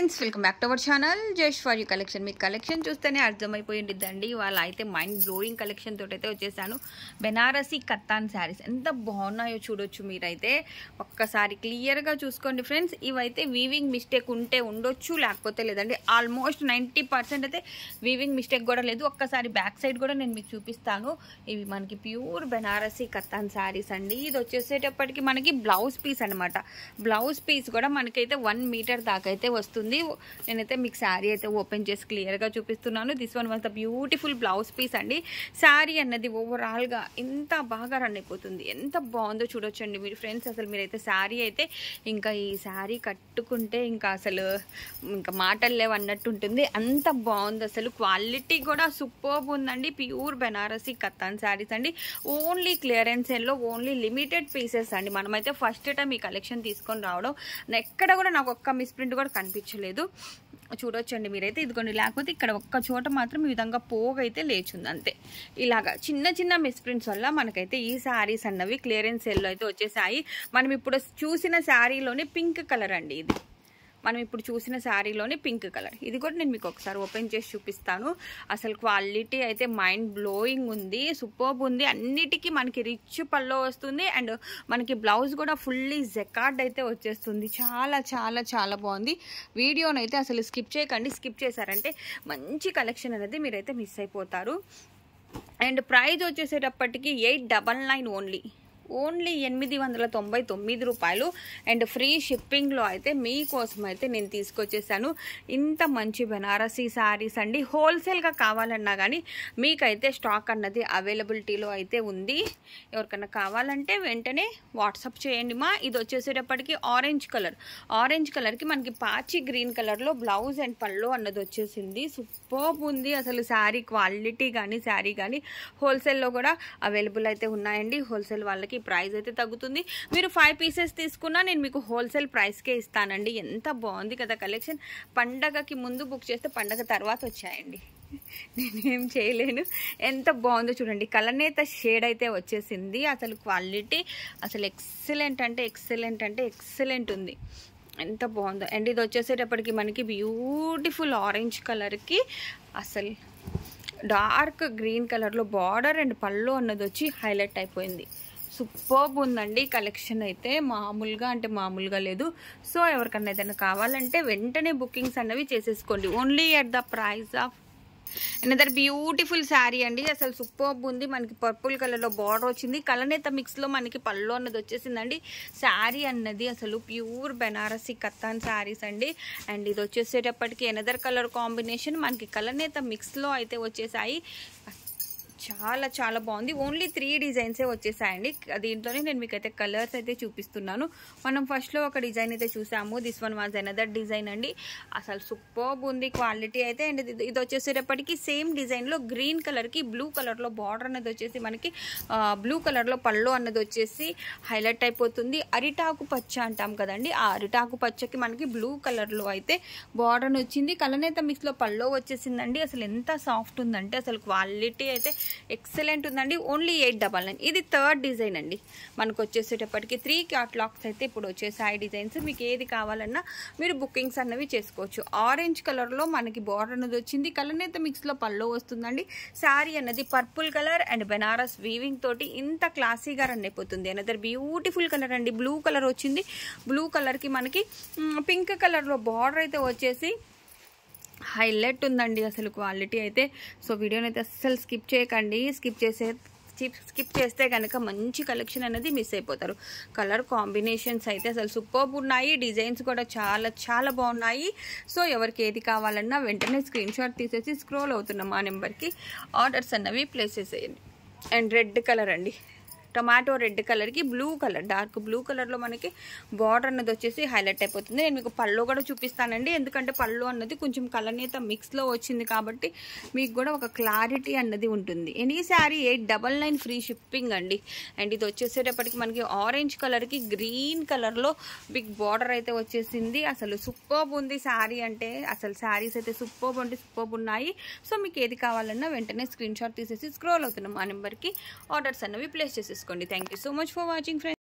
Friends welcome back to our channel. Just for you collection. మీకు collection చూస్తేనే అర్థమైపోయిందండి వాళ్ళ అయితే మైండ్ బ్లోయింగ్ కలెక్షన్ తోటి అయితే వచ్చేసాను. బెనారసీ కత్తాన్ శారీస్. ఎంత బాగున్నాయో చూడొచ్చు మీరైతే. ఒక్కసారి క్లియర్గా చూసుకోండి ఫ్రెండ్స్. ఇవైతే వీవింగ్ మిస్టేక్ ఉంటే ఉండొచ్చు లేకపోతే లేదండి. ఆల్మోస్ట్ నైంటీ పర్సెంట్ అయితే వీవింగ్ మిస్టేక్ కూడా లేదు. ఒక్కసారి బ్యాక్ సైడ్ కూడా నేను మీకు చూపిస్తాను. ఇవి మనకి ప్యూర్ బెనారసీ కత్తాన్ శారీస్ అండి. ఇది వచ్చేసేటప్పటికి మనకి బ్లౌజ్ పీస్ అనమాట బ్లౌజ్ పీస్ కూడా మనకైతే వన్ మీటర్ దాకా అయితే వస్తుంది. నేనైతే మీకు శారీ అయితే ఓపెన్ చేసి క్లియర్గా చూపిస్తున్నాను. This one was the beautiful blouse piece అండి. శారీ అన్నది ఓవరాల్గా ఎంత బాగా రన్ అయిపోతుంది. ఎంత బాగుందో చూడొచ్చండి మీరు ఫ్రెండ్స్ అసలు మీరైతే శారీ అయితే ఇంకా ఈ శారీ కట్టుకుంటే ఇంకా అసలు ఇంకా మాటలు లేవు అన్నట్టు ఉంటుంది. అంత బాగుంది అసలు. క్వాలిటీ కూడా సూపర్ ఉందండి. ప్యూర్ బెనారసీ కత్తాన్ శారీస్ అండి. ఓన్లీ క్లియరెన్స్లో ఓన్లీ లిమిటెడ్ పీసెస్ అండి. మనమైతే ఫస్ట్ టైం ఈ కలెక్షన్ తీసుకొని రావడం. ఎక్కడ కూడా నాకు ఒక్క మిస్ప్రింట్ కూడా కనిపించలేదు చూడొచ్చండి మీరైతే. ఇదిగోండి లేకపోతే ఇక్కడ ఒక్క చోట మాత్రం ఈ విధంగా పోగైతే లేచుంది అంతే ఇలాగా చిన్న చిన్న మిస్ప్రింట్స్ వల్ల మనకైతే ఈ శారీస్ అన్నవి క్లియరెన్స్ సెల్లో అయితే వచ్చేసాయి. మనం ఇప్పుడు చూసిన శారీలోనే పింక్ కలర్ అండి ఇది. మనం ఇప్పుడు చూసిన శారీలోనే పింక్ కలర్. ఇది కూడా నేను మీకు ఒకసారి ఓపెన్ చేసి చూపిస్తాను. అసలు క్వాలిటీ అయితే మైండ్ బ్లోయింగ్ ఉంది సూపర్బ్ ఉంది. అన్నిటికీ మనకి రిచ్ పల్లో వస్తుంది అండ్ మనకి బ్లౌజ్ కూడా ఫుల్లీ జెకార్డ్ అయితే వచ్చేస్తుంది. చాలా చాలా చాలా బాగుంది. వీడియోనైతే అసలు స్కిప్ చేయకండి. స్కిప్ చేశారంటే మంచి కలెక్షన్ అనేది మీరైతే మిస్ అయిపోతారు. అండ్ ప్రైజ్ వచ్చేసేటప్పటికి eight double nine only. Only ఎనిమిది వందల తొంభై తొమ్మిది రూపాయలు. అండ్ ఫ్రీ షిప్పింగ్లో అయితే మీకోసం అయితే నేను తీసుకొచ్చేసాను. ఇంత మంచి బెనారసీ శారీస్ అండి. హోల్సేల్గా కావాలన్నా కానీ మీకైతే స్టాక్ అన్నది అవైలబిలిటీలో అయితే ఉంది. ఎవరికైనా కావాలంటే వెంటనే వాట్సాప్ చేయండి మా. ఇది వచ్చేసేటప్పటికి ఆరెంజ్ కలర్. ఆరెంజ్ కలర్కి మనకి పాచి గ్రీన్ కలర్లో బ్లౌజ్ అండ్ పళ్ళు అన్నది వచ్చేసింది. సూపర్ ఉంది అసలు శారీ క్వాలిటీ కానీ శారీ కానీ హోల్సేల్లో కూడా అవైలబుల్ అయితే ఉన్నాయండి. హోల్సేల్ వాళ్ళకి ప్రైస్ అయితే తగ్గుతుంది. మీరు ఫైవ్ పీసెస్ తీసుకున్నా నేను మీకు హోల్సేల్ ప్రైస్కే ఇస్తానండి. ఎంత బాగుంది కదా కలెక్షన్ పండగకి ముందు బుక్ చేస్తే పండగ తర్వాత వచ్చాయండి. నేనేం చేయలేను. ఎంత బాగుందో చూడండి. కలనేత షేడ్ అయితే వచ్చేసింది. అసలు క్వాలిటీ అసలు ఎక్సలెంట్ అంటే ఎక్సలెంట్ అంటే ఎక్సలెంట్ ఉంది. ఎంత బాగుందో. అండ్ ఇది వచ్చేసేటప్పటికి మనకి బ్యూటిఫుల్ ఆరెంజ్ కలర్కి అసలు డార్క్ గ్రీన్ కలర్లో బార్డర్ అండ్ పళ్ళు అన్నది వచ్చి హైలైట్ అయిపోయింది. సూపర్బ్ ఉందండి కలెక్షన్ అయితే. మామూలుగా అంటే మామూలుగా లేదు. సో ఎవరికన్నా ఏదైనా కావాలంటే వెంటనే బుకింగ్స్ అన్నవి చేసేసుకోండి. Only at the price of another beautiful sari అండి. అసలు సూపర్బ్ ఉంది. మనకి పర్పుల్ కలర్లో బార్డర్ వచ్చింది. కలనేత మిక్స్లో మనకి పళ్ళు అన్నది వచ్చేసిందండి. శారీ అన్నది అసలు ప్యూర్ బెనారసీ కత్తాన్ శారీస్ అండి. అండ్ ఇది వచ్చేసేటప్పటికి ఎనదర్ కలర్ కాంబినేషన్ మనకి కలనేత మిక్స్లో అయితే వచ్చేసాయి. చాలా చాలా బాగుంది. ఓన్లీ త్రీ డిజైన్సే వచ్చేసాయండి. దీంట్లోనే నేను మీకు అయితే కలర్స్ అయితే చూపిస్తున్నాను. మనం ఫస్ట్లో ఒక డిజైన్ అయితే చూసాము. This one was another design అండి. అసలు సూపర్బ్ ఉంది క్వాలిటీ అయితే. అండ్ ఇది వచ్చేసేటప్పటికి సేమ్ డిజైన్లో గ్రీన్ కలర్కి బ్లూ కలర్లో బార్డర్ అన్నది వచ్చేసి మనకి బ్లూ కలర్లో పళ్ళు అన్నది వచ్చేసి హైలైట్ అయిపోతుంది. అరిటాకు పచ్చ అంటాం కదండి. ఆ అరిటాకు పచ్చకి మనకి బ్లూ కలర్లో అయితే బార్డర్ వచ్చింది కలనేత మిక్స్లో పళ్ళు వచ్చేసిందండి. అసలు ఎంత సాఫ్ట్ ఉందంటే అసలు క్వాలిటీ అయితే ఎక్సలెంట్ ఉందండి. ఓన్లీ ఎయిట్ డబల్ నైన్ ఇది థర్డ్ డిజైన్ అండి. మనకు వచ్చేసేటప్పటికి త్రీ క్యాట్లాగ్స్ అయితే ఇప్పుడు వచ్చేసాయి. డిజైన్స్ మీకు ఏది కావాలన్నా మీరు బుకింగ్స్ అన్నవి చేసుకోవచ్చు. ఆరెంజ్ కలర్లో మనకి బార్డర్ అన్నది వచ్చింది. కలనేత మిక్స్లో పళ్ళు వస్తుందండి. శారీ అన్నది purple colour and Banaras weaving తోటి ఇంత క్లాసీగా రన్ అయిపోతుంది. అనదర్ బ్యూటిఫుల్ కలర్ అండి. బ్లూ కలర్ వచ్చింది. బ్లూ కలర్కి మనకి పింక్ కలర్లో బార్డర్ అయితే వచ్చేసి హైలైట్ ఉందండి అసలు క్వాలిటీ అయితే. సో వీడియోని అయితే అస్సలు స్కిప్ చేయకండి. స్కిప్ చేసే స్కిప్ చేస్తే కనుక మంచి కలెక్షన్ అనేది మిస్ అయిపోతారు. కలర్ కాంబినేషన్స్ అయితే అసలు సూపర్బ్ ఉన్నాయి. డిజైన్స్ కూడా చాలా చాలా బాగున్నాయి. సో ఎవరికి ఏది కావాలన్నా వెంటనే స్క్రీన్ షాట్ తీసేసి స్క్రోల్ అవుతున్నాం ఆ నెంబర్కి ఆర్డర్స్ అన్నవి ప్లేస్ చేసేయండి. అండ్ రెడ్ కలర్ అండి. టొమాటో రెడ్ కలర్కి బ్లూ కలర్ డార్క్ బ్లూ కలర్లో మనకి బార్డర్ అన్నది వచ్చేసి హైలైట్ అయిపోతుంది. నేను మీకు పళ్ళు కూడా చూపిస్తానండి. ఎందుకంటే పళ్ళు అన్నది కొంచెం కలనేత మిక్స్లో వచ్చింది కాబట్టి మీకు కూడా ఒక క్లారిటీ అన్నది ఉంటుంది. Any sari eight double nine free shipping అండి. అండ్ ఇది వచ్చేసేటప్పటికి మనకి ఆరెంజ్ కలర్కి గ్రీన్ కలర్లో బిగ్ బార్డర్ అయితే వచ్చేసింది. అసలు సూపర్బ్ ఉంది శారీ అంటే అసలు శారీస్ అయితే సూపర్బ్ అంటే సూపర్బ్ ఉన్నాయి. సో మీకు ఏది కావాలన్నా వెంటనే స్క్రీన్ షాట్ తీసేసి స్క్రోల్ అవుతున్నాం ఆ నెంబర్కి ఆర్డర్స్ అన్నవి ప్లేస్ చేసేసుకోండి thank you so much for watching friends